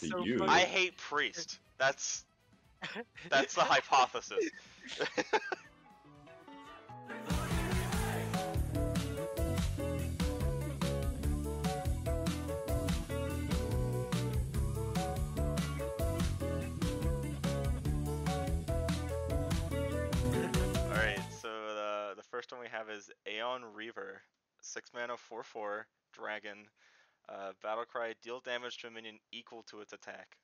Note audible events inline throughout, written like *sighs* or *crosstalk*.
To so you. I hate priest. That's *laughs* that's the hypothesis. Alright, so the the first one we have is Aeon Reaver. Six mana, four four, dragon. Uh, battle cry, deal damage to a minion equal to its attack.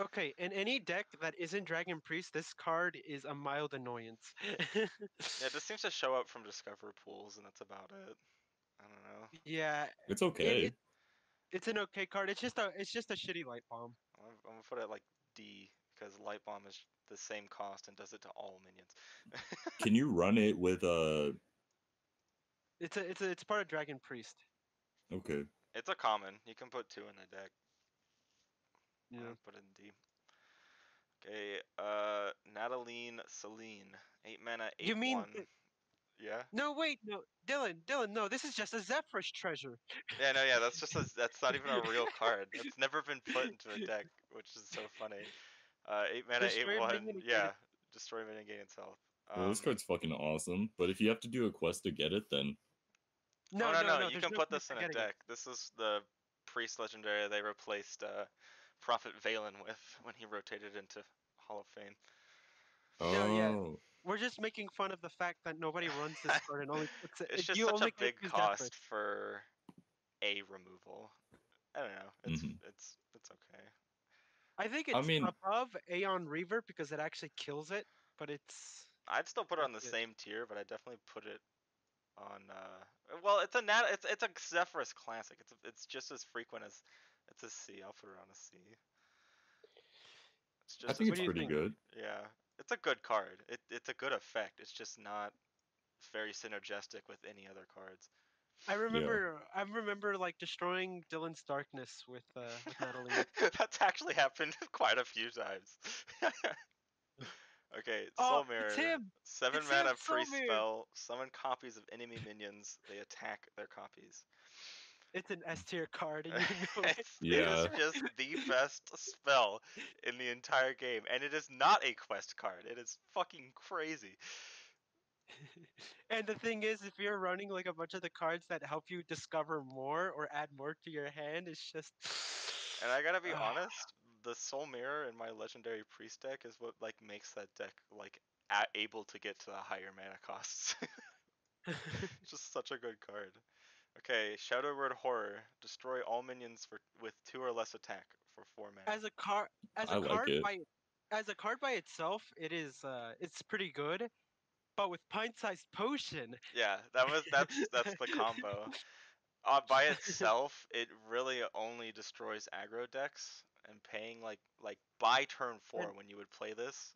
Okay, in any deck that isn't Dragon Priest, this card is a mild annoyance. *laughs* Yeah, this seems to show up from discover pools, and that's about it. I don't know. yeah, It's okay. it- it's an okay card. It's just a it's just a shitty light bomb. I'm, I'm gonna put it like D because light bomb is the same cost and does it to all minions. *laughs* Can you run it with a? It's a it's a it's part of Dragon Priest. okay. It's a common. You can put two in the deck. Yeah. Put it in D. Okay, uh, Natalie Seline, eight mana, eight You mean one. Yeah. No, wait, no, Dylan, Dylan, no, this is just a Zephyrus treasure. Yeah, no, yeah, that's just a, *laughs* that's not even a real card. It's never been put into a deck, which is so funny. Uh, eight mana, Destroy eight one. minion Yeah, it. destroy minion gain itself. Well, this Um, card's fucking awesome, but if you have to do a quest to get it, then No, oh, no, no, no, You can no put this in a getting it. deck. This is the priest legendary they replaced uh, Prophet Velen with when he rotated into Hall of Fame. oh, No, yeah. We're just making fun of the fact that nobody runs this card and only *laughs* puts it. It's just you such only a can big use cost for a removal. I don't know. It's Mhm. it's it's okay. I think it's I it's mean- above Aeon Reaver because it actually kills it, but it's I'd still put it on the That's it. same tier, but I definitely put it on. uh Well, it's a nat. It's it's a Zephyrus classic. It's it's just as frequent as it's a C. I'll put it on a C. It's just I think as it's pretty think? good. Yeah, it's a good card. It it's a good effect. It's just not very synergistic with any other cards. I remember I remember like destroying Dylan's darkness with uh with Natalie. *laughs* That's actually happened *laughs* quite a few times. *laughs* okay, Oh, Soul it's Mirror. him! Seven It's mana free Soul priest Mirror! spell. Summon copies of enemy minions. They attack their copies. It's an S tier card and you know *laughs* it. It's- Yeah. It is just the best spell in the entire game, and it is not a quest card. It is fucking crazy. *laughs* and the thing is, if you're running like a bunch of the cards that help you discover more or add more to your hand, it's just. And I gotta be *sighs* Ah. honest, the Soul Mirror in my legendary priest deck is what like makes that deck like a- able to get to the higher mana costs. *laughs* Just such a good card. Okay, Shadow Word Horror. Destroy all minions for with two or less attack for four mana. as a card, as a I card it. by, as a card by itself, it is uh, it's pretty good. But with pint-sized potion, Yeah, that was that's that's the *laughs* combo. Uh, by itself, it really only destroys aggro decks, and paying like like by turn four And- when you would play this.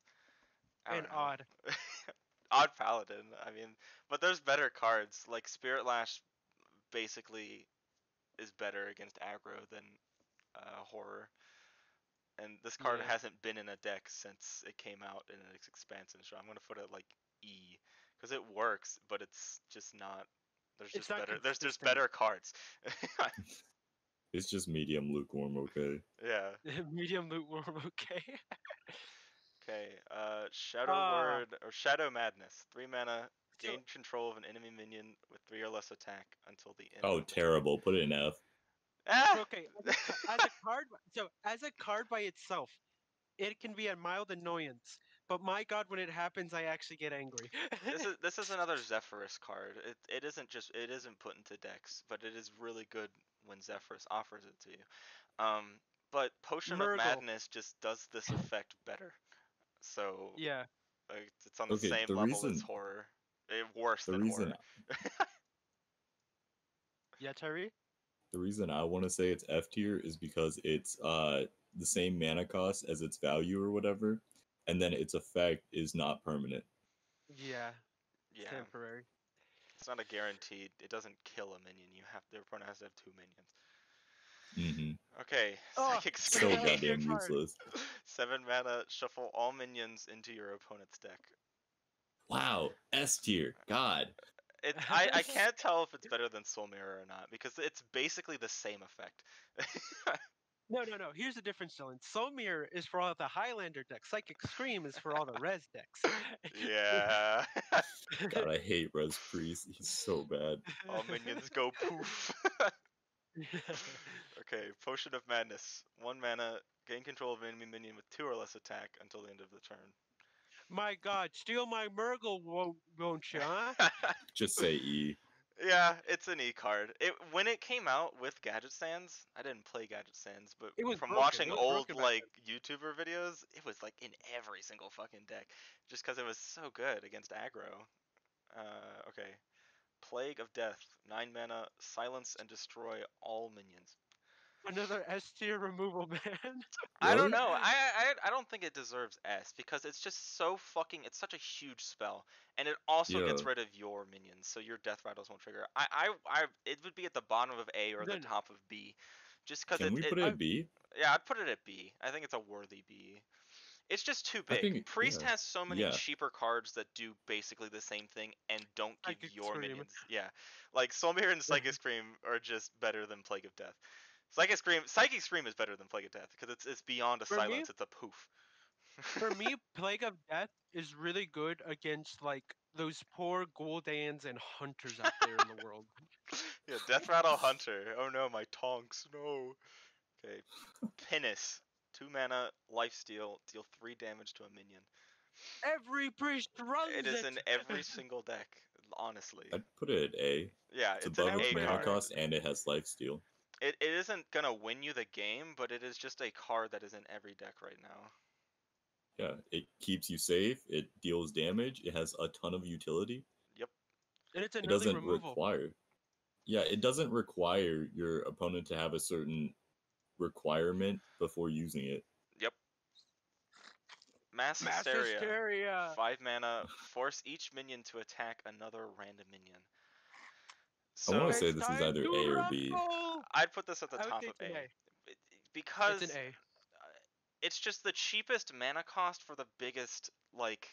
And know. odd. *laughs* odd paladin. I mean, but there's better cards. Like Spirit Lash, basically, is better against aggro than uh, horror. And this card Yeah. hasn't been in a deck since it came out in its expansion, so I'm gonna put it like E, because it works, but it's just not. There's It's just not better. There's there's better cards. *laughs* It's just medium lukewarm, okay. yeah. *laughs* medium lukewarm. *laughs* Okay. Okay. Uh, Shadow Ah. Word or Shadow Madness. Three mana. So- Gain control of an enemy minion with three or less attack until the end. Oh, terrible. Put it in F. Ah! okay, as a, ca- as a card, so as a card by itself, it can be a mild annoyance. But my God, when it happens, I actually get angry. this is this is another *laughs* Zephyrus card. It it isn't just it isn't put into decks, but it is really good when Zephyrus offers it to you. Um, but Potion Murgle. of Madness just does this effect better. So yeah. like, it's on the Okay, same the level as reason- horror. Eh, worse The than reason horror. *laughs* Yeah, Terry. the reason I want to say it's F tier is because it's uh the same mana cost as its value or whatever, and then its effect is not permanent. Yeah. yeah, Temporary. It's not a guaranteed. It doesn't kill a minion. You have the opponent has to have two minions. Mm-hmm. Okay, *laughs* Oh, Psychic so So Scream. Goddamn useless. Seven mana. Shuffle all minions into your opponent's deck. Wow, S tier. God. It, *laughs* I, I can't tell if it's better than Soul Mirror or not because it's basically the same effect. *laughs* No, no, no. Here's the difference, Dylan. Soul Mirror is for all the Highlander decks. Psychic Scream is for all the Res decks. Yeah. *laughs* God, I hate Res Priest. He's so bad. All minions go poof. *laughs* okay, Potion of Madness. One mana, gain control of an enemy minion with two or less attack until the end of the turn. My God, steal my Murgle, won't, won't you, huh? Just say E. yeah, it's an E card. It when it came out with Gadgetzan, I didn't play Gadgetzan, but It was from broken, watching old like YouTuber videos, it was like in every single fucking deck, just because it was so good against aggro. Uh, okay, Plague of Death, nine mana, silence and destroy all minions. Another S tier removal, *laughs* man. I don't know. I, I I don't think it deserves S because it's just so fucking. It's such a huge spell, and it also gets rid of your minions, so your death rattles won't trigger. I I, I it would be at the bottom of A or Then- the top of B, just because Can it, we put it at B? yeah, I'd put it at B. I think it's a worthy B. It's just too big. think- Priest yeah, has so many yeah. cheaper cards that do basically the same thing and don't give your Scream. minions. Yeah, like Soul Mirror and *laughs* Psychic Scream are just better than Plague of Death. Psychic Scream, Psychic Scream is better than Plague of Death because it's it's beyond a For me- silence. It's a poof. For *laughs* me, Plague of Death is really good against like those poor Goldans and hunters out there in the world. *laughs* yeah, Death Rattle Hunter. Oh no, my tonks. No. Okay, Penance. Two mana, life steal, deal three damage to a minion. Every priest runs It is in every single deck, honestly. I'd put it at A. Yeah, It's it's above its A mana card. cost and it has life steal. It, it isn't gonna win you the game, but it is just a card that is in every deck right now. Yeah, it keeps you safe. It deals damage. It has a ton of utility. Yep, and it's It another doesn't removal. require. Yeah, it doesn't require your opponent to have a certain requirement before using it. Yep. Mass, Mass Hysteria. hysteria. Five mana, force each minion to attack another random minion. I wanna say this is either A or B. rumble! I'd put this at the top of A. A. Because It's an A. Uh, it's just the cheapest mana cost for the biggest like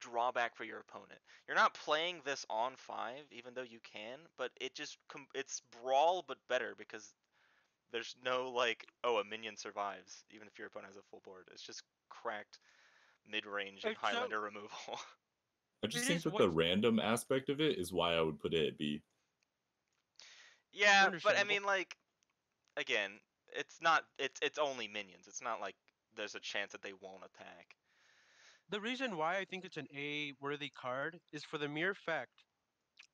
drawback for your opponent. You're not playing this on five, even though you can, but it just com- it's brawl but better because there's no like oh a minion survives even if your opponent has a full board. It's just cracked mid range and It's so- Highlander removal. *laughs* I just It think is that what- the random aspect of it is why I would put it at B. yeah, but I mean like again, it's not it's it's only minions. It's not like there's a chance that they won't attack. The reason why I think it's an A worthy card is for the mere fact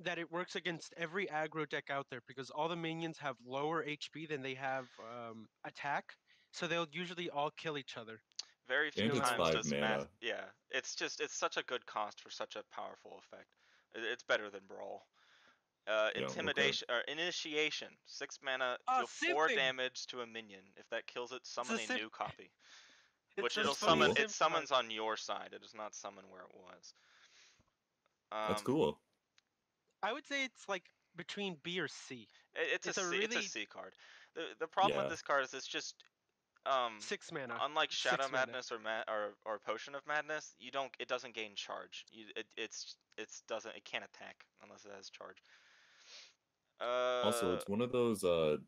that it works against every aggro deck out there because all the minions have lower HP than they have um, attack, so they'll usually all kill each other. Very few times five does math. mana. Yeah, it's just it's such a good cost for such a powerful effect. It's better than brawl. Uh, Yeah, okay. intimidation or initiation, six mana, Ah, deal four simping! damage to a minion. If that kills it, summon a, sim- new copy. *laughs* It's Which a it'll funny summon. Cool. It summons on your side. It does not summon where it was. That's Um, cool. I would say it's like between B or C. it- it's, It's a a C, it's a really- C card. The the problem Yeah. with this card is it's just um Six mana. unlike six Shadow mana. Madness or Ma- or or Potion of Madness, you don't it doesn't gain charge. You it it's it's doesn't it can't attack unless it has charge. Uh, also, it's one of those uh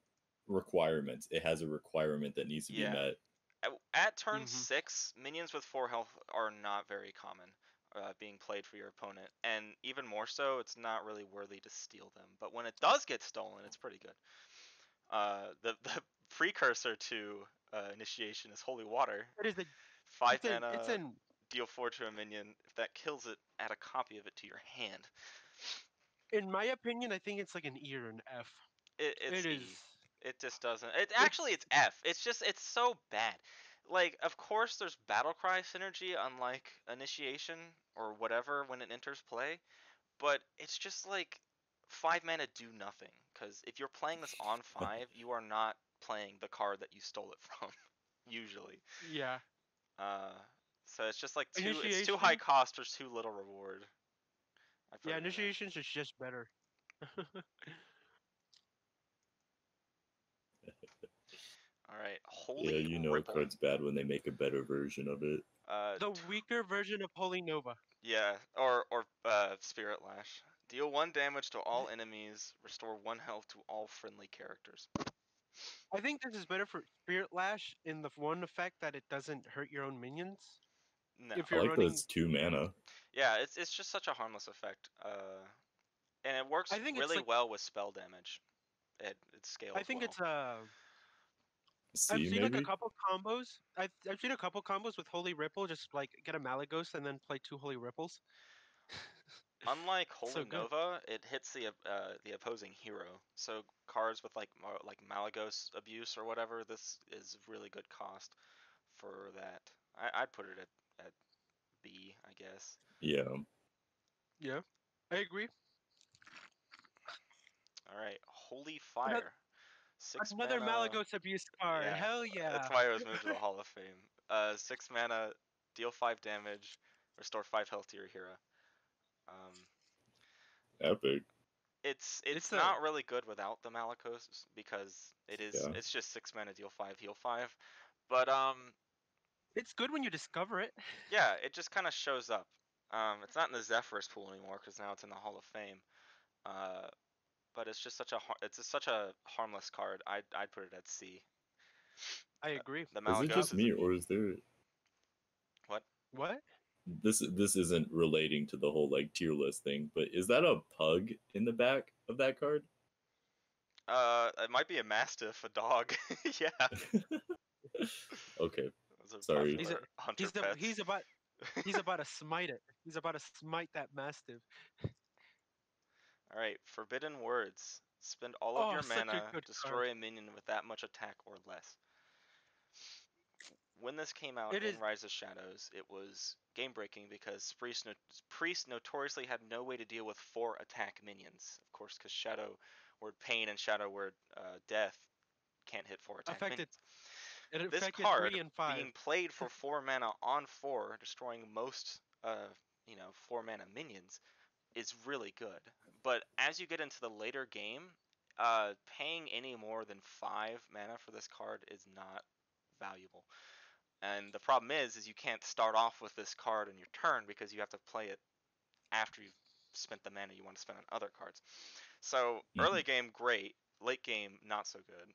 requirements. It has a requirement that needs to Yeah. be met. at, at turn Mhm. six, minions with four health are not very common. Uh, being played for your opponent, and even more so, it's not really worthy to steal them. But when it does get stolen, it's pretty good. Uh, the the *laughs* precursor to uh, initiation is holy water. It is a, Five it's, an, mana, it's an deal four to a minion. If that kills it, add a copy of it to your hand. In my opinion, I think it's like an E or an F. It, it's It E. is. It just doesn't. It actually it's F. It's just it's so bad. Like of course there's battle cry synergy unlike initiation or whatever when it enters play, but it's just like five mana do nothing because if you're playing this on five, you are not playing the card that you stole it *laughs* from usually. Yeah. Uh, so it's just like too it's too high cost or too little reward. I Yeah, initiations is just better. *laughs* All right, holy yeah, you know ripple. a card's bad when they make a better version of it. Uh, the weaker version of Holy Nova. Yeah, or or uh, Spirit Lash. Deal one damage to all enemies. Restore one health to all friendly characters. I think this is better for Spirit Lash in the one effect that it doesn't hurt your own minions. No. If I you're like that running, it's two mana. Yeah, it's it's just such a harmless effect. Uh, and it works I think really like- well with spell damage. It it scales. I think well. it's uh, C I've seen maybe. like a couple combos. I've I've seen a couple combos with Holy Ripple, just like get a Malygos and then play two Holy Ripples. *laughs* Unlike Holy so good. Nova, it hits the uh, the opposing hero. So cards with like like Malygos abuse or whatever, this is really good cost for that. I, I'd put it at, at B, I guess. Yeah. Yeah, I agree. All right, Holy Fire. Six Another mana. Malygos abuse card. yeah, Hell yeah! That's why it was moved to the Hall of Fame. Uh, six mana, deal five damage, restore five health to your hero. Um, Epic. it's it's, It's a- not really good without the Malygos because it is Yeah. it's just six mana, deal five, heal five. But um, It's good when you discover it. yeah, it just kind of shows up. Um, it's not in the Zephyrs pool anymore because now it's in the Hall of Fame. Uh, but it's just such a har- it's a, such a harmless card. I'd I'd put it at C. I agree. The Is Malygos it just me, or is there What? What? this? This isn't relating to the whole like tier list thing, but is that a pug in the back of that card? Uh, it might be a mastiff, a dog. *laughs* yeah. *laughs* okay. Those are Sorry. He's a- hunter He's the, pets. *laughs* he's about he's about to smite it. He's about to smite that mastiff. All right, forbidden words. Spend all of Oh, your such a mana, good destroy a minion with that much attack or less. When this came out It in is- Rise of Shadows, it was game breaking because Priest, no- Priest notoriously had no way to deal with four attack minions. Of course, because Shadow Word Pain and Shadow Word uh, Death can't hit four attack Affected minions. It This card three and five. being played for *laughs* four mana on four, destroying most, uh, you know, four mana minions, is really good. But as you get into the later game, uh, paying any more than five mana for this card is not valuable. And the problem is, is you can't start off with this card in your turn because you have to play it after you've spent the mana you want to spend on other cards. So early game, great. Late game, not so good.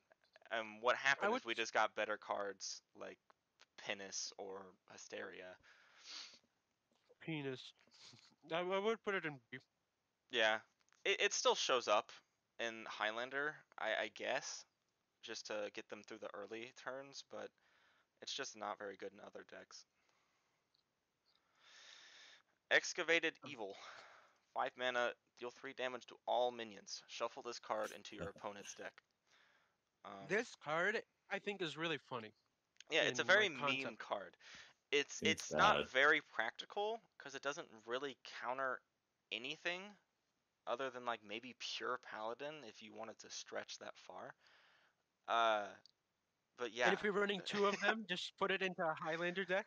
And what happened would is we just got better cards like Penis or Hysteria. Penis. I, I would put it in B. Yeah, it, it still shows up in Highlander, I, I guess, just to get them through the early turns, but it's just not very good in other decks. Excavated hmm. Evil. 5 mana, deal 3 damage to all minions. Shuffle this card into your opponent's deck. Um, This card I think is really funny. yeah, it's a very like, meme card. It's It's it's not bad. very practical because it doesn't really counter anything other than like maybe pure paladin if you wanted to stretch that far. Uh, but yeah. And if you're running *laughs* two of them, just put it into a Highlander deck.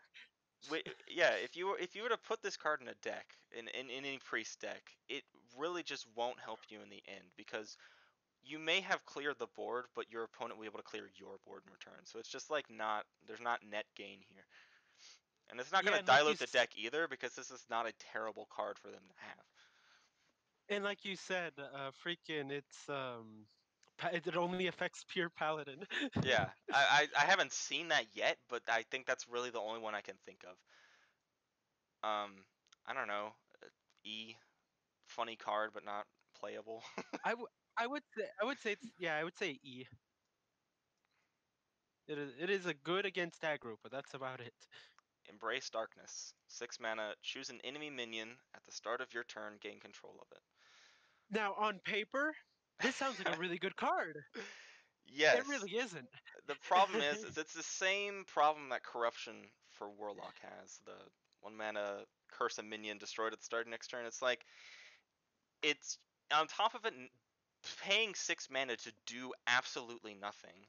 Wi- yeah, if you were if you were to put this card in a deck in, in in any priest deck, it really just won't help you in the end because you may have cleared the board, but your opponent will be able to clear your board in return. So it's just like not there's not net gain here, and it's not Yeah, going to and like dilute the deck either because this is not a terrible card for them to have. And like you said, uh, freaking, it's um, it only affects pure paladin. Yeah, *laughs* I, I I haven't seen that yet, but I think that's really the only one I can think of. Um, I don't know, E, funny card but not playable. *laughs* I would I would say I would say it's yeah I would say E. It is it is a good against aggro, but that's about it. Embrace Darkness. Six mana. Choose an enemy minion at the start of your turn. Gain control of it. Now on paper, this sounds like a really good card. *laughs* Yes. It really isn't. The problem is, is *laughs* it's the same problem that Corruption for Warlock has. The one mana curse a minion destroyed at the start of next turn. It's like it's on top of it paying six mana to do absolutely nothing.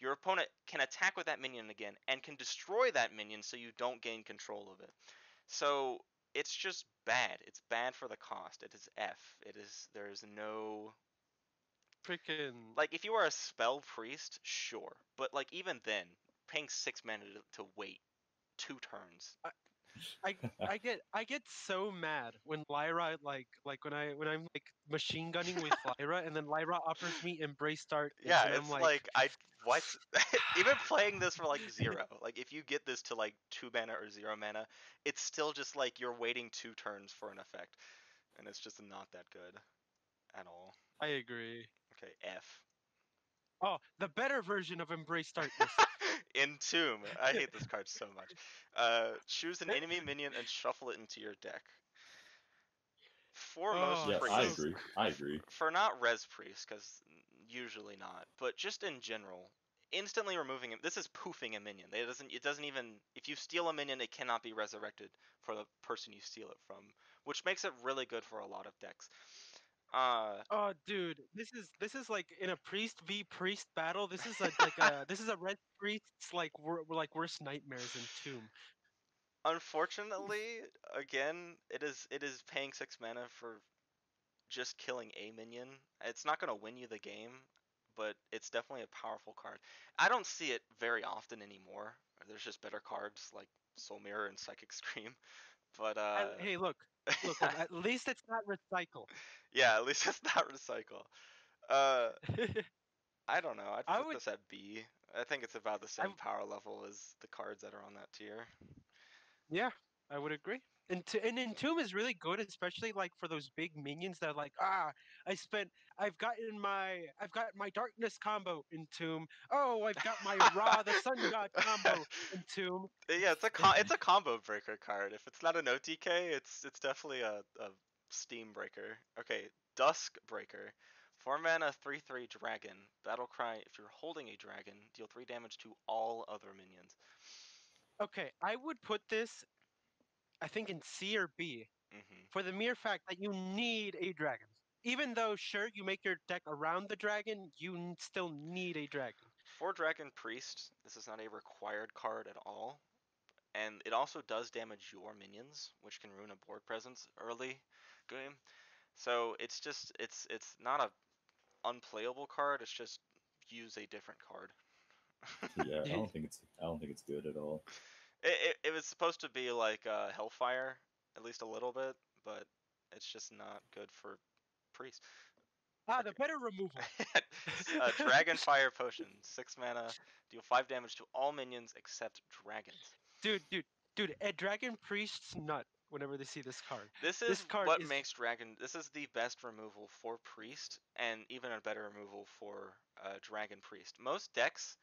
Your opponent can attack with that minion again and can destroy that minion so you don't gain control of it. So it's just bad. It's bad for the cost. It is F. It is there is no Freaking like if you are a spell priest, sure, but like even then, paying six mana to, to wait two turns. I I *laughs* I get I get so mad when Lyra like like when I when I'm like machine gunning with *laughs* Lyra and then Lyra offers me embrace darkness. Yeah, and it's I'm like, I what? *laughs* Even playing this for like zero, like if you get this to like two mana or zero mana, it's still just like you're waiting two turns for an effect, and it's just not that good at all. I agree. Okay, F. Oh, the better version of embrace darkness. Entomb. I hate this card so much. Uh, choose an enemy minion and shuffle it into your deck. For most Oh, yeah, priests, I agree. I agree. for not res priest, because usually not, but just in general, instantly removing him. This is poofing a minion. It doesn't. It doesn't even. If you steal a minion, it cannot be resurrected for the person you steal it from, which makes it really good for a lot of decks. Uh, Oh, dude, this is this is like in a priest v priest battle. This is a, like a this is a red priest's like wor- like worst nightmares Entomb. unfortunately, again, it is it is paying six mana for just killing a minion. It's not gonna win you the game, but it's definitely a powerful card. I don't see it very often anymore. There's just better cards like Soul Mirror and Psychic *laughs* Scream. But uh, I- hey, look, look. *laughs* At least it's not recycle. yeah, at least *laughs* it's not recycle. Uh, *laughs* I don't know. I'd I put would- this at B. I think it's about the same w- power level as the cards that are on that tier. yeah, I would agree. And, to, and Entomb is really good, especially like for those big minions that are like, ah, I spent, I've gotten my, I've got my darkness combo Entomb. Oh, I've got my Ra the Sun *laughs* God combo in Tomb. Yeah, it's a com- it's a combo breaker card. If it's not an OTK, it's it's definitely a, a steam breaker. Okay, Dusk Breaker. Four mana, three three dragon. Battle cry. If you're holding a dragon, deal three damage to all other minions. Okay, I would put this, I think in C or B, hmm for the mere fact that you need a dragon. Even though, sure, you make your deck around the dragon, you still need a dragon. For Dragon Priest, this is not a required card at all, and it also does damage your minions, which can ruin a board presence early game. So it's just it's it's not a unplayable card. It's just use a different card. *laughs* Yeah, I don't *laughs* think it's. I don't think it's good at all. It, it, it was supposed to be like uh, Hellfire, at least a little bit, but it's just not good for priest. Ah, the better removal. *laughs* uh, Dragon Fire Potion, six mana, deal five damage to all minions except dragons. Dude, dude, dude, a dragon priest's nut whenever they see this card. This is This card what is- makes dragon. This is the best removal for priest, and even a better removal for uh, dragon priest. Most decks,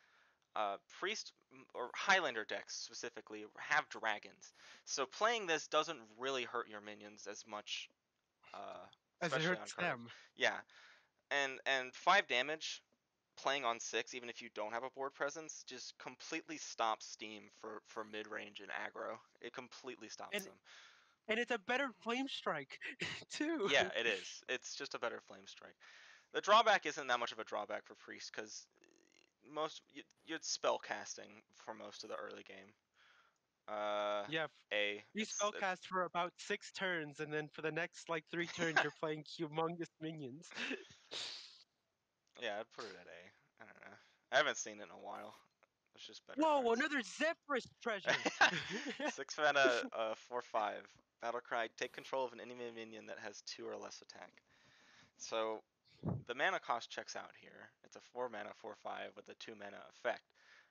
uh, priest or Highlander decks specifically, have dragons. So playing this doesn't really hurt your minions as much. Uh, As it hurts them. Yeah, and and five damage playing on six, even if you don't have a board presence, just completely stops Steam for for mid range and aggro. It completely stops And- them. And it's a better flame strike, *laughs* too. Yeah, it is. It's just a better flame strike. The drawback isn't that much of a drawback for priest because most you, you're spell casting for most of the early game. Uh, Yeah, A. you it's- spell cast for about six turns, and then for the next like three turns, you're playing humongous minions. *laughs* Yeah, I'd put it at A. I don't know. I haven't seen it in a while. It's just better. Whoa, cards. another Zephyrus treasure! *laughs* Six mana, uh, *laughs* four five. Battle cry. Take control of an enemy minion that has two or less attack. So, the mana cost checks out here. It's a four mana, four five with a two mana effect.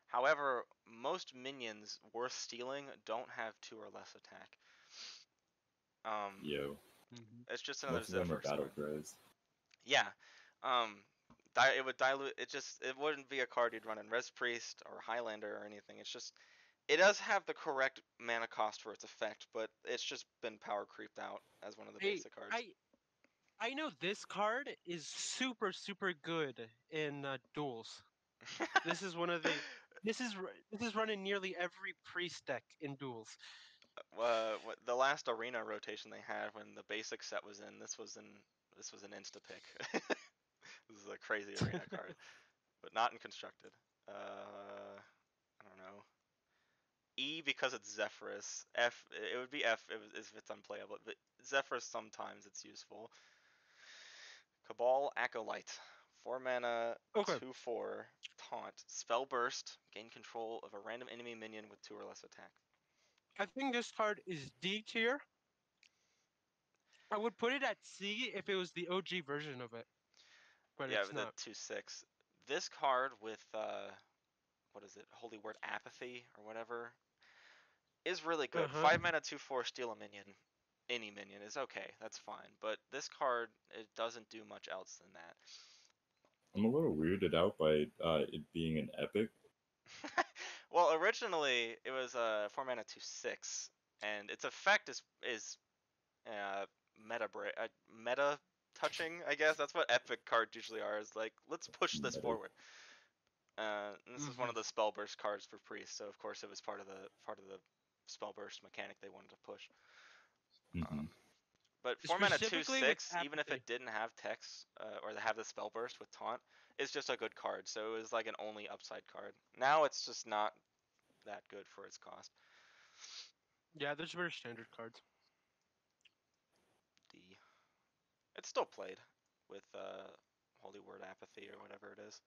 However, most minions worth stealing don't have two or less attack. Um, Yo, Mhm. it's just another most of them are battle sword. cries. Yeah. Um, di- it would dilute. It just it wouldn't be a card you'd run in Res Priest or Highlander or anything. It's just it does have the correct mana cost for its effect, but it's just been power creeped out as one of the Hey, basic cards. I I know this card is super super good in uh, duels. This is one of the *laughs* this is this is running nearly every priest deck in duels. uh, the last arena rotation they had when the basic set was in, this was in this was an insta pick. *laughs* this is a crazy arena card, *laughs* but not in constructed. Uh, I don't know. E because it's Zephyrus. F it would be F if, if it's unplayable, but Zephyrus sometimes it's useful. Cabal Acolyte. Four mana, Okay. two four, taunt, spell burst, gain control of a random enemy minion with two or less attack. I think this card is D tier. I would put it at C if it was the OG version of it, but yeah, it's the not. two six. This card with uh, what is it? Holy word apathy or whatever, is really good. Uh-huh. Five mana, two four, steal a minion. Any minion is okay. That's fine. But this card, it doesn't do much else than that. I'm a little weirded out by uh, it being an epic. *laughs* well, originally it was a uh, four mana two six, and its effect is is uh, meta bra- uh, meta touching. I guess that's what epic cards usually are. Is like let's push this Meta. forward. Uh, and this is one of Mhm. the spell burst cards for priest, so of course it was part of the part of the spell burst mechanic they wanted to push. Mhm. But four mana two six, even if it didn't have text uh, or have the spell burst with taunt, is just a good card. So it was like an only upside card. Now it's just not that good for its cost. Yeah, those are very standard cards. D. It's still played with uh, Holy Word Apathy or whatever it is.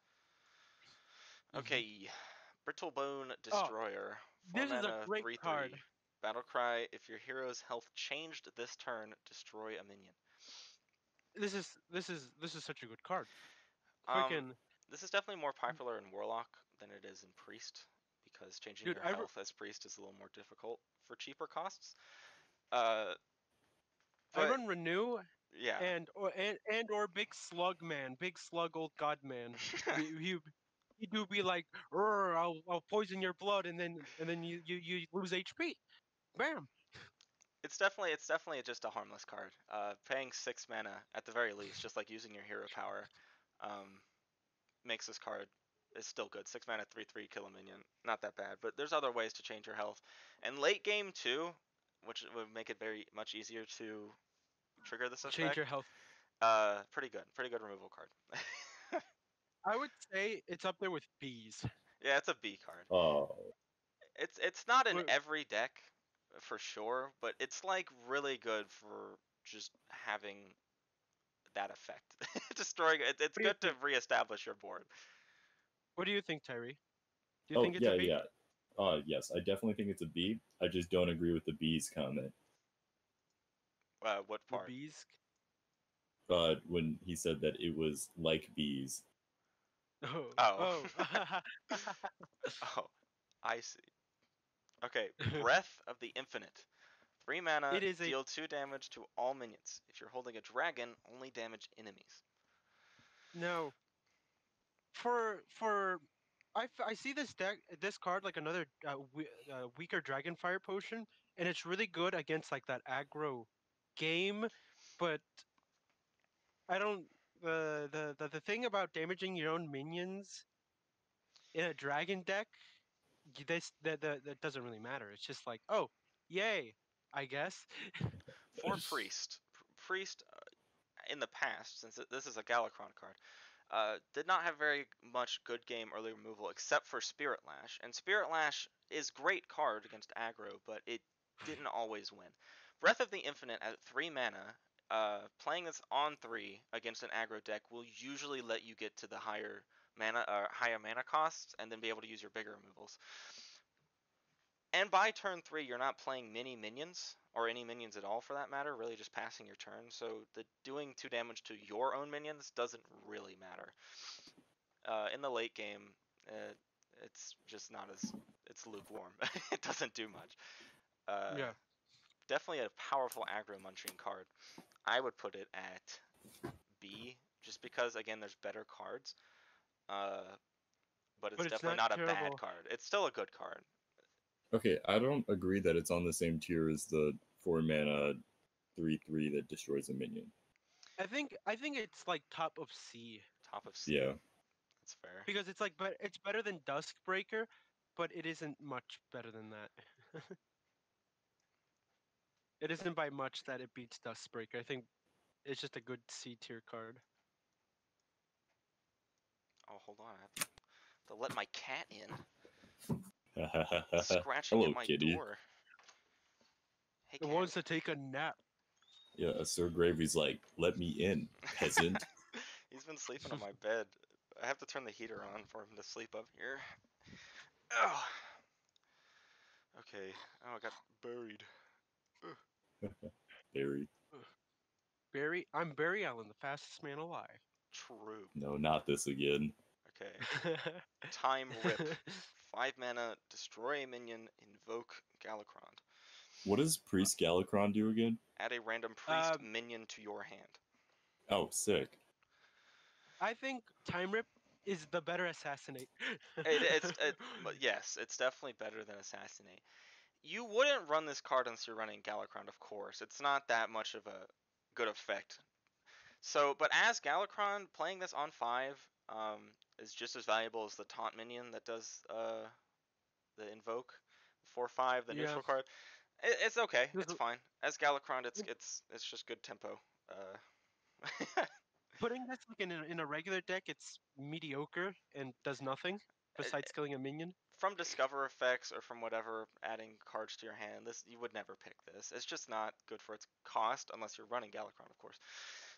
Mhm. Brittle Bone Destroyer. Four this is a great three, card. Three. Battle cry: If your hero's health changed this turn, destroy a minion. This is this is this is such a good card. Um, This is definitely more popular in Warlock than it is in Priest, because changing Dude, your I re- health as Priest is a little more difficult for cheaper costs. Uh, I but- run renew yeah. and or and, and or big slug man, big slug old god man. *laughs* he, he he do be like, "Rrr, I'll I'll poison your blood, and then and then you you, you lose HP. Bam. it's definitely it's definitely just a harmless card. Uh, paying six mana at the very least, just like using your hero power, um, makes this card is still good. Six mana, three three, kill a minion, not that bad. But there's other ways to change your health, and late game too, which would make it very much easier to trigger this effect. Change your health. Uh, pretty good, pretty good removal card. *laughs* I would say it's up there with bees. yeah, it's a B card. Oh, It's it's not in every deck for sure, but it's like really good for just having that effect. *laughs* Destroying it, it's What do good to reestablish your board. What do you think, Tyree? Do you oh think it's yeah, a B? yeah. Uh, yes, I definitely think it's a B. I just don't agree with the bees comment. Uh, what The part? bees. Uh, when he said that it was like bees. Oh. Oh. oh. *laughs* *laughs* Oh, I see. Okay, *laughs* Breath of the Infinite. Three mana, It is a- deal two damage to all minions. If you're holding a dragon, only damage enemies. No. For for, I, f- I see this deck this card like another uh, we, uh, weaker Dragonfire potion, and it's really good against like that aggro game, but I don't the the the, the thing about damaging your own minions in a dragon deck, this that that that doesn't really matter. It's just like oh yay, I guess. *laughs* For *laughs* Priest, Priest, uh, in the past, since this is a Galakron card, uh, did not have very much good game early removal except for Spirit Lash. And Spirit Lash is great card against aggro, but it didn't always win. Breath of the Infinite at three mana, uh, playing this on three against an aggro deck will usually let you get to the higher mana, uh, higher mana costs, and then be able to use your bigger removals. And by turn three, you're not playing many minions, or any minions at all for that matter, really just passing your turn. So the doing two damage to your own minions doesn't really matter. Uh, in the late game, uh, it's just not as it's lukewarm. *laughs* it doesn't do much. Uh, yeah. definitely a powerful aggro munching card. I would put it at B, just because again there's better cards. Uh, but it's But it's definitely not not, a bad card. It's still a good card. Okay, I don't agree that it's on the same tier as the four mana, three three that destroys a minion. I think I think it's like top of C. Top of C. Yeah, That's fair. because it's like but it's better than Duskbreaker, but it isn't much better than that. *laughs* it isn't by much that it beats Duskbreaker. I think it's just a good C tier card. Oh, hold on. I have to, to let my cat in. *laughs* Scratching Hello, at my kitty. door. Hey, It cat. wants to take a nap. yeah. Uh, Sir Gravy's like, "Let me in, peasant." *laughs* He's been sleeping on my bed. I have to turn the heater on for him to sleep up here. Oh. Okay. Okay. Oh, I got buried. *laughs* Barry. Barry, I'm Barry Allen, the fastest man alive. True. No, not this again. Okay. *laughs* Time rip. *laughs* Five mana, destroy a minion, invoke Galakron. What does Priest Galakron do again? Add a random priest Um, minion to your hand. Oh, sick. I think Time Rip is the better assassinate. It, it's it, *laughs* but yes, it's definitely better than assassinate. You wouldn't run this card unless you're running Galakron, of course. It's not that much of a good effect. So, but as Galakron, playing this on five um, is just as valuable as the taunt minion that does uh, the invoke four five, the Yeah. neutral card. It, it's okay. It's fine. As Galakron, it's it's it's just good tempo. Uh, Putting *laughs* this like in a, in a regular deck, it's mediocre and does nothing besides killing a minion. from discover effects or from whatever adding cards to your hand this you would never pick this it's just not good for its cost unless you're running Galakron of course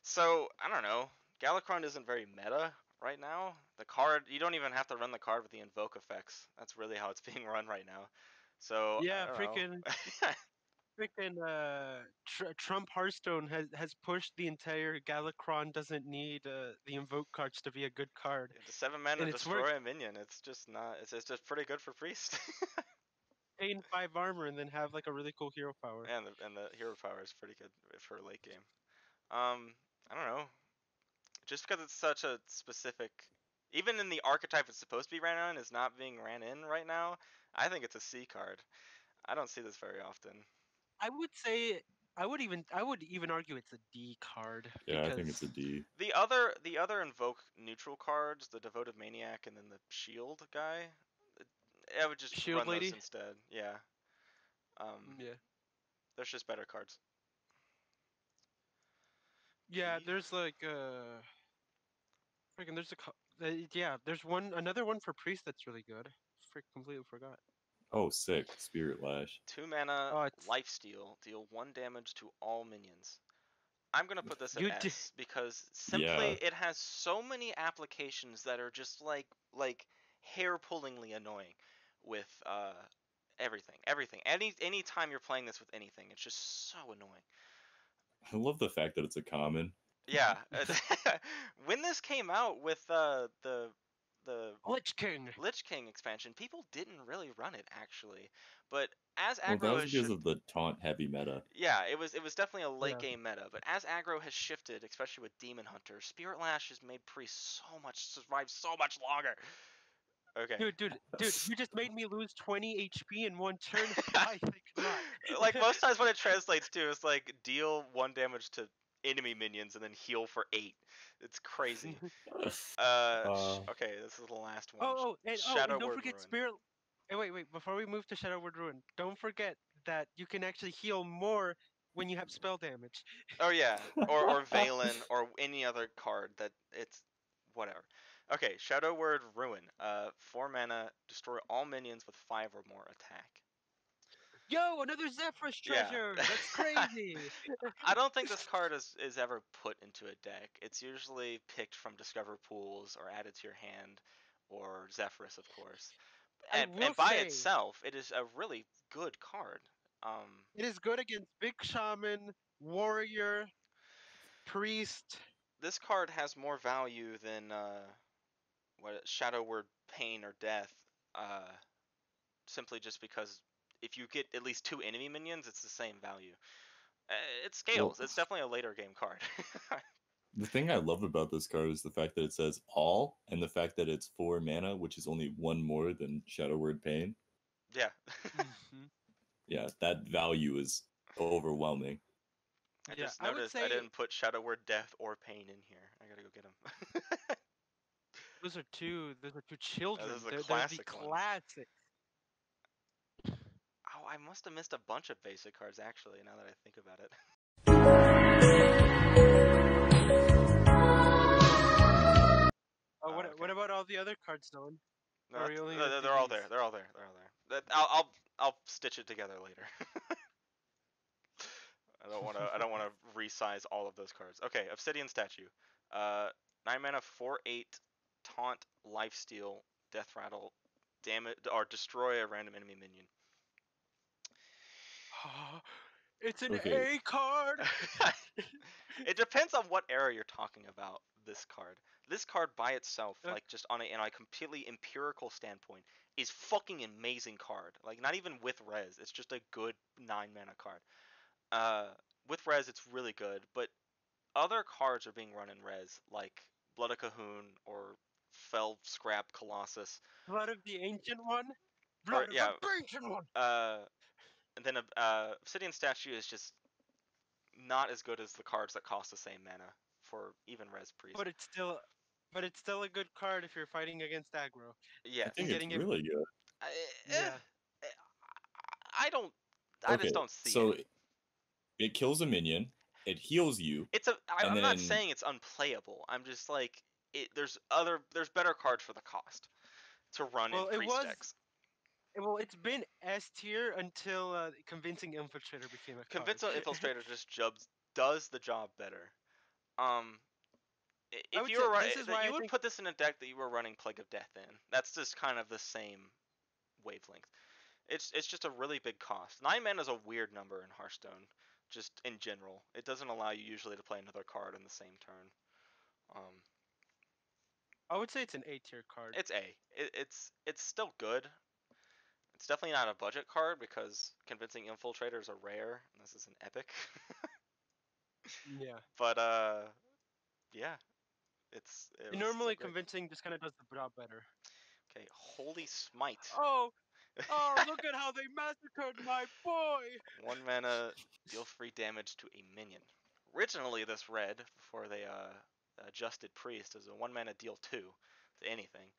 so I don't know Galakron isn't very meta right now the card you don't even have to run the card with the invoke effects that's really how it's *laughs* being run right now so Yeah, freaking- *laughs* Freaking uh, tr- Trump Hearthstone has has pushed the entire Galakron doesn't need uh, the invoke cards to be a good card. the seven mana and destroy worked. a minion it's just not it's, it's just pretty good for priest *laughs* Gain five armor and then have like a really cool hero power. and the and the hero power is pretty good for late game. Um, I don't know. Just because it's such a specific, even in the archetype it's supposed to be ran on, is not being ran in right now. I think it's a C card. I don't see this very often. I would say I would even I would even argue it's a D card. Yeah, I think it's a D. The other the other invoke neutral cards, the devoted maniac and then the shield guy. I would just Shield run lady? those instead. Yeah. Um, Yeah. there's just better cards. Yeah, there's like uh freaking there's a co- uh, yeah, there's one another one for priest that's really good. Frick completely forgot. Oh, sick. Spirit Lash. Two mana, Oh, it's- life steal, deal one damage to all minions. I'm gonna put this at You di- S because simply Yeah. it has so many applications that are just like like hair pullingly annoying with uh everything. Everything. Any any time you're playing this with anything, it's just so annoying. I love the fact that it's a common. Yeah. *laughs* when this came out with uh the the Lich King. Lich King expansion, people didn't really run it actually. But as aggro Well, aggro that was has because shif- of the taunt heavy meta. Yeah, it was it was definitely a late Yeah. game meta, but as aggro has shifted, especially with Demon Hunter, Spirit Lash has made Priest so much survive so much longer. Okay. Dude, dude, dude, you just made me lose 20 HP in one turn. *laughs* I think not. like most times when it translates to, is like deal one damage to enemy minions and then heal for eight. It's crazy. *laughs* Uh, Uh, okay, this is the last one. Oh, oh, and, oh, Shadow and don't Word forget Ruin. Spirit. Hey, wait, wait. Before we move to Shadow Word Ruin, don't forget that you can actually heal more when you have spell damage. Oh yeah, or or *laughs* Velen or any other card that it's whatever. Okay, Shadow Word Ruin. Uh, four mana, destroy all minions with five or more attack. Yo, another Zephyrus Yeah. treasure. That's *laughs* crazy. I don't think *laughs* this card is, is ever put into a deck. It's usually picked from Discover pools or added to your hand, or Zephyrus, of course. And, and by say- itself, it is a really good card. Um, It is good against Big Shaman, Warrior, Priest. this card has more value than uh, what Shadow Word Pain or Death, uh, simply just because if you get at least two enemy minions, it's the same value. Uh, it scales. it's definitely a later game card. *laughs* The thing I love about this card is the fact that it says all, and the fact that it's four mana, which is only one more than Shadow Word Pain. yeah. Mhm. *laughs* Yeah, that value is overwhelming. I Yeah, just I noticed I, say- didn't put Shadow Word Death or Pain in here. I gotta go get them. *laughs* Those are two. Those are two children. the they're, they're the classic one. classic. oh, I must have missed a bunch of basic cards actually. Now that I think about it. Oh, what, Ah, what about all the other cards, Dylan? No, Or that's- you they're, gonna they're all there. They're all there. They're all there. I'll, I'll I'll stitch it together later. *laughs* I don't want to. I don't want to *laughs* resize all of those cards. Okay, Obsidian Statue. Uh, nine mana, four eight, taunt, lifesteal, death rattle, damage or destroy a random enemy minion. *gasps* it's an Okay. A card. *laughs* it depends on what era you're talking about. This card, this card by itself, Uh, like just on a, on a completely empirical standpoint, is fucking amazing card. Like not even with res, it's just a good nine mana card. Uh, with res, it's really good, but other cards are being run in res, like Blood of C'Thun or Fell Scrap Colossus. Blood of the ancient one. Blood of yeah. the ancient one. Uh, and then a uh, Obsidian Statue is just not as good as the cards that cost the same mana for even res priest. But it's still, but it's still a good card if you're fighting against aggro. yeah, I think getting it's it- really good. I, Yeah. eh, eh, I don't. I okay, just don't see so it. it kills a minion. It heals you. It's a. I, and I'm not saying it's unplayable. I'm just like it. There's other. There's better cards for the cost to run Well, in it priest was- decks. Well, it's been S tier until uh, convincing infiltrator became a card. Convincing *laughs* Infiltrator just jobs does the job better. Um, if you were running, why I you would think- put this in a deck that you were running Plague of Death in. That's just kind of the same wavelength. It's it's just a really big cost. Nine mana is a weird number in Hearthstone, just in general. It doesn't allow you usually to play another card in the same turn. Um, I would say it's an A tier card. it's A. It, it's it's still good. It's definitely not a budget card because convincing infiltrators are rare, and this is an epic. yeah. *laughs* but uh, yeah, it's it Normally, convincing just kind of does the job better. Okay, holy smite. Oh, oh! *laughs* look at how they massacred my boy. One mana, deal three damage to a minion. Originally, this red before they uh adjusted priest is a one mana deal two to anything.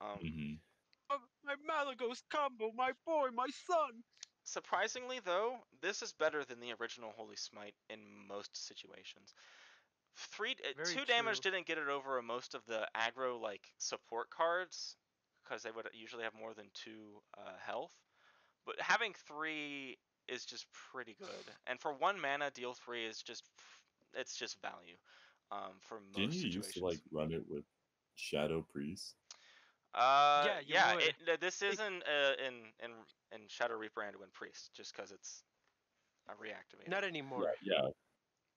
Um, hmm Oh, my Malygos combo, my boy, my son. Surprisingly, though, this is better than the original Holy Smite in most situations. Three, uh, Very two damage didn't get it over most of the aggro like support cards because they would usually have more than two uh, health. But having three is just pretty good, and for one mana, deal three is just it's just value. Um, for most Didn't you situations. used to like run it with Shadow Priest? Uh, Yeah, yeah. It, th- this isn't uh, in in in Shadow Reaper Anduin Priest just because it's a reactivated. Not anymore. Yeah, yeah.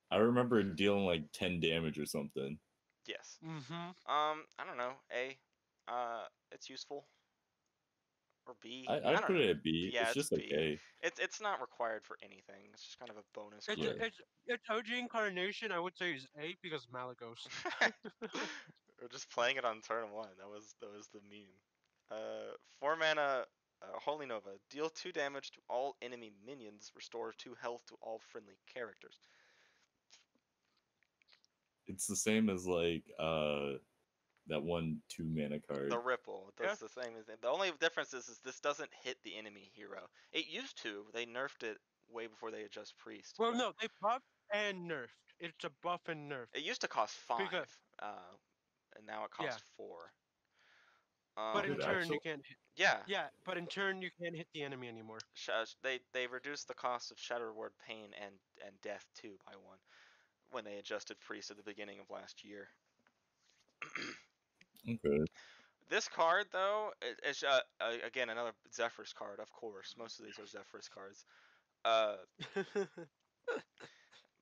I remember dealing like ten damage or something. Yes. Mm-hmm. Um, I don't know. A, uh, it's useful. Or B. I, I I don't put know. it at B. Yeah, it's it's just B. okay. It's it's not required for anything. It's just kind of a bonus. It's, Yeah. card. it's, it's OG incarnation. I would say is A because Malygos. *laughs* We're just playing it on turn one. That was that was the meme. Uh, four mana, uh, Holy Nova. Deal two damage to all enemy minions. Restore two health to all friendly characters. It's the same as like uh that one two mana card. The Ripple Yeah. does the same thing. The only difference is, is this doesn't hit the enemy hero. It used to. They nerfed it way before they adjust Priest. well, no, they buffed and nerfed. It's a buff and nerf. It used to cost five, Because- uh, and now it Yeah. costs four. Um, But in turn, actual- you can't. Hit, yeah, yeah, but in turn, you can't hit the enemy anymore. sh- uh, sh- they they reduced the cost of Shadow Word Pain and and Death too by one when they adjusted Priest at the beginning of last year. *clears throat* Okay. This card, though, is uh, uh, again another Zephrys card. Of course, most of these are Zephrys cards. Uh, *laughs*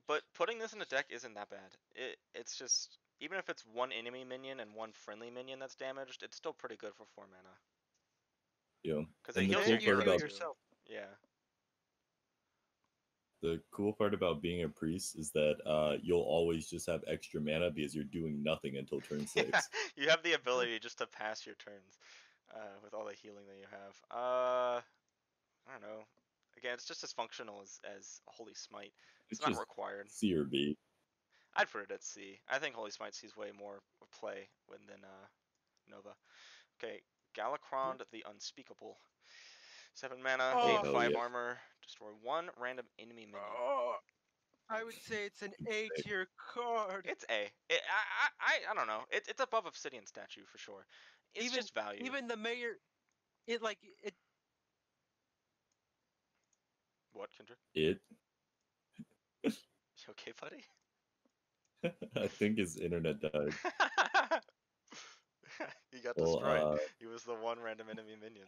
but putting this in a deck isn't that bad. It it's just even if it's one enemy minion and one friendly minion that's damaged, it's still pretty good for four mana. Yeah. Because it heals cool your part about- yourself. Yeah. The cool part about being a priest is that uh you'll always just have extra mana because you're doing nothing until turn *laughs* six. you have the ability just to pass your turns uh, with all the healing that you have. Uh, I don't know. Again, it's just as functional as, as Holy Smite. It's, It's not required. C or B. I'd put it at C. I think Holy Smite sees way more play when than uh, Nova. Okay, Galakrond the Unspeakable. Seven mana, Oh. gain Hell five yeah. armor, destroy one random enemy minion. Oh, I would say it's an A tier card. It's A. It, I, I, I, I don't know. It, it's above Obsidian Statue for sure. It's Even- just value. Even the mayor, it like it. What, Kendrick? It. You *laughs* okay, buddy? *laughs* I think his internet died. *laughs* he got Well, destroyed. uh, he was the one random enemy minion.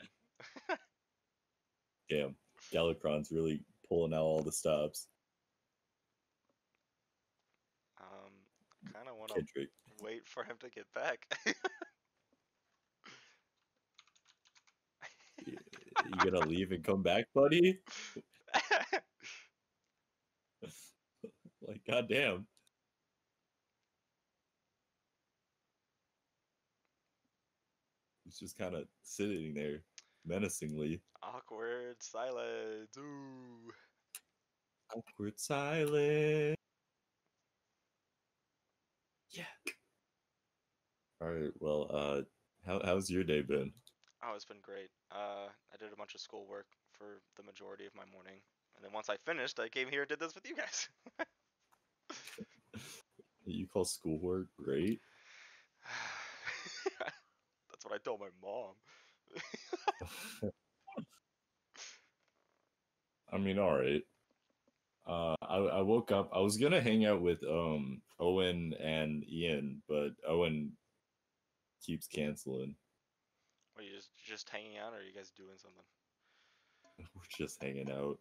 Damn. Galakrond's really pulling out all the stops. Um, kind of want to wait for him to get back. You gonna leave and come back, buddy? Like, goddamn. He's just kind of sitting there menacingly. Awkward silence. Ooh. Awkward silence. Yeah. All right. Well, uh, how how's your day been? Oh, it's been great. Uh, I did a bunch of schoolwork for the majority of my morning, and then once I finished, I came here and did this with you guys. *laughs* You call schoolwork great? *sighs* That's what I told my mom. *laughs* *laughs* I mean, all right. Uh, I I woke up. I was gonna hang out with um Owen and Ian, but Owen keeps canceling. Are you just just hanging out, or are you guys doing something? *laughs* We're just hanging out.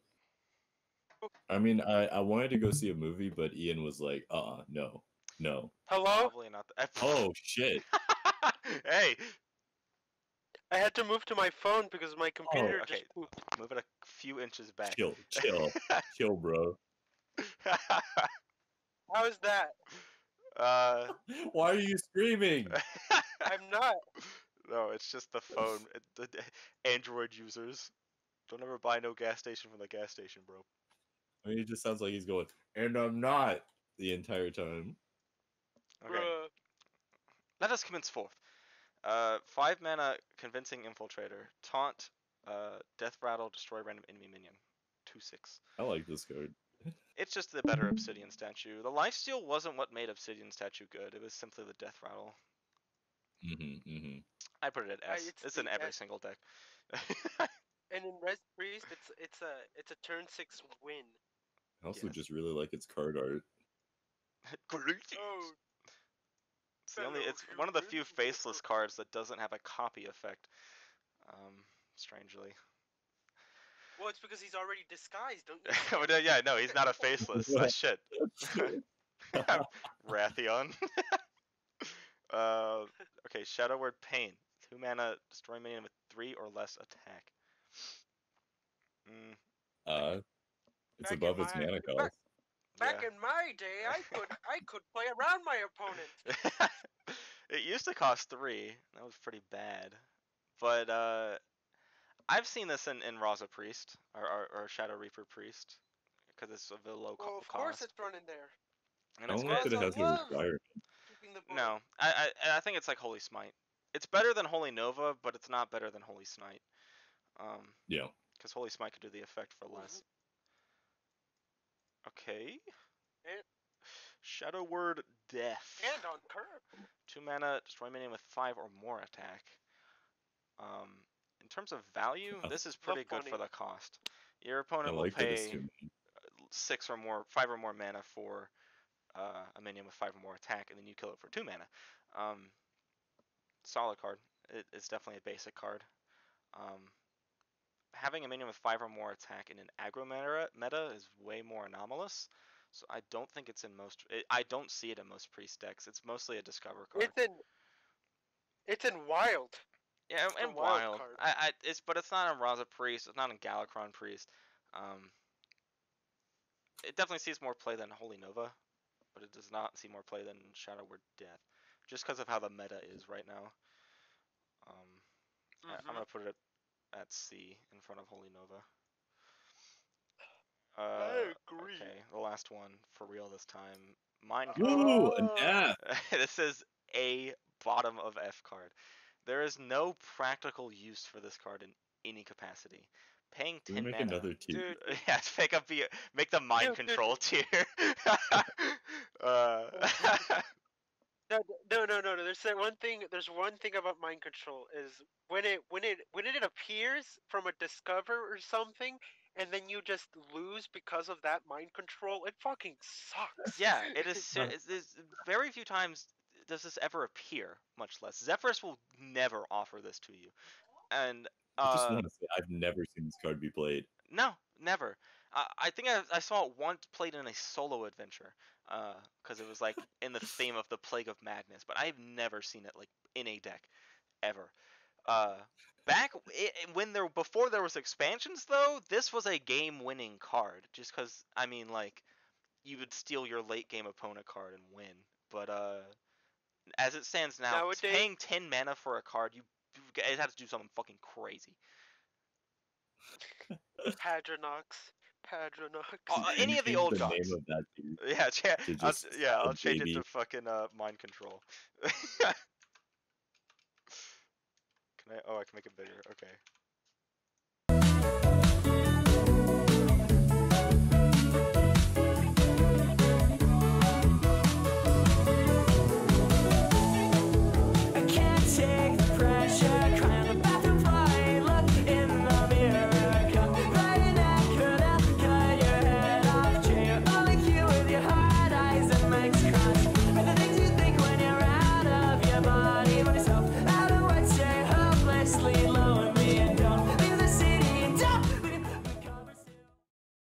I mean, I I wanted to go see a movie, but Ian was like, "Uh, uh no, no." Hello? Probably not. The... *laughs* Oh shit! *laughs* hey, I had to move to my phone because my computer okay. just pooped. move it a few inches back. Chill, chill, *laughs* chill, bro. *laughs* How is that? uh, *laughs* Why are you screaming? I'm not. no, it's just the phone. The the Android users. Don't ever buy no gas station from the gas station, bro. I mean, it just sounds like he's going, and I'm not the entire time. Okay. Bruh. Let us commence forth. Uh, five mana convincing infiltrator, taunt, uh, death rattle, destroy random enemy minion, two six. I like this card. *laughs* It's just the better obsidian statue. The lifesteal wasn't what made obsidian statue good. It was simply the death rattle. Mm-hmm, mm-hmm. I put it at Uh, S. it's It's, in every S. single deck. *laughs* And in Res Priest, it's it's a it's a turn six win. I also Yes. just really like its card art. *laughs* Greetings. Oh, It's the only. It's one of the few faceless cards that doesn't have a copy effect. Um, strangely. well, it's because he's already disguised, don't you? *laughs* But, uh, yeah, no, he's not a faceless. *laughs* That's shit. *laughs* Rathion. uh, okay, Shadow Word Pain. Two mana, destroy minion with three or less attack. Mm, Uh, it's Back above its mana cost. Back yeah. in my day, I could *laughs* I could play around my opponent. *laughs* it used to cost three. That was pretty bad. But uh, I've seen this in, in Raza Priest or, or, or Shadow Reaper Priest because it's of a low co- Well, of cost. course it's running there. and I it's don't know if it Raza has no requirement. The ball. No, I, I I think it's like Holy Smite. It's better than Holy Nova, but it's not better than Holy Smite. Um, Yeah. because Holy Smite could do the effect for less. Okay. And- Shadow Word Death. And on curve. Two mana, destroy minion with five or more attack. Um, in terms of value, this is pretty good for the cost. Your opponent will like that it's pay six or more, five or more mana for uh, a minion with five or more attack, and then you kill it for two mana. Um, solid card. It, it's definitely a basic card. Having a minion with five or more attack in an aggro meta, meta is way more anomalous. So I don't think it's in most. It, I don't see it in most priest decks. It's mostly a discover card. It's in. It's in wild. Yeah, and wild wild. I, I, it's but it's not in Raza Priest. It's not in Galakrond Priest. Um, it definitely sees more play than Holy Nova, but it does not see more play than Shadow Word Death, just because of how the meta is right now. Um, I, Mhm. I'm gonna put it at C in front of Holy Nova. Uh, agree. Okay, the last one for real this time. Mine. Woo, an. F. *laughs* this is a bottom of F card. There is no practical use for this card in any capacity. Paying Can we 10 make mana. another tier? Dude, *laughs* yeah, make up the make the mind Dude, dude. control *laughs* tier. uh, No, no, no, no, no. There's that one thing. There's one thing about mind control is when it when it when it appears from a discover or something, and then you just lose because of that mind control. It fucking sucks. yeah, it is. ser- Uh. it's, it's very few times does this ever appear, much less Zephrys will never offer this to you, and I just uh, want to say I've never seen this card be played. No, never. I, I think I, I saw it once played in a solo adventure, because it was like in the theme of the Plague of Madness. But I've never seen it like in a deck, ever. Uh, back i i- when there before there was expansions though, this was a game-winning card. Just because I mean like, you would steal your late game opponent card and win. But uh, as it stands now, Nowadays- paying ten mana for a card, you you- it has to do something fucking crazy. *laughs* Hadronox. Hadronox. Uh, Can any of the change old the gods. name of that dude. *laughs* Yeah, cha- To I'll, yeah, I'll a change it to fucking uh, mind control. *laughs* *laughs* can I? Oh, I can make it bigger. Okay.